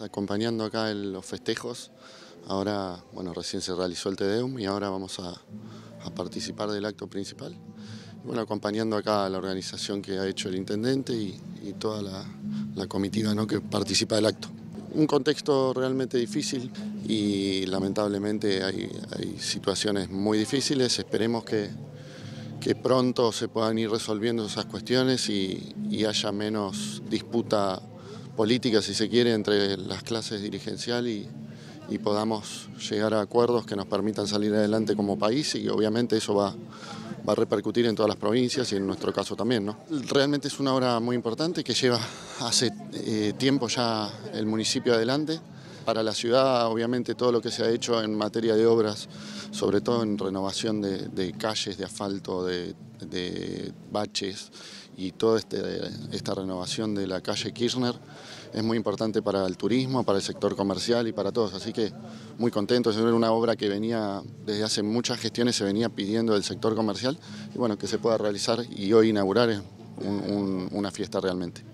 Acompañando acá en los festejos, ahora, bueno, recién se realizó el Tedeum y ahora vamos a, participar del acto principal. bueno, acompañando acá a la organización que ha hecho el intendente y, toda la, comitiva ¿no? que participa del acto. Un contexto realmente difícil y lamentablemente hay, situaciones muy difíciles. Esperemos que, que, pronto se puedan ir resolviendo esas cuestiones y, y haya menos disputa política, si se quiere, entre las clases dirigencial y, podamos llegar a acuerdos que nos permitan salir adelante como país y obviamente eso va, va a repercutir en todas las provincias y en nuestro caso también. ¿no? Realmente es una obra muy importante que lleva hace eh, tiempo ya el municipio adelante. Para la ciudad, obviamente, todo lo que se ha hecho en materia de obras, sobre todo en renovación de, calles, de asfalto, de, baches y toda este, esta renovación de la calle Kirchner es muy importante para el turismo, para el sector comercial y para todos. Así que muy contento, es una obra que venía desde hace muchas gestiones, se venía pidiendo del sector comercial y bueno, que se pueda realizar y hoy inaugurar una fiesta realmente.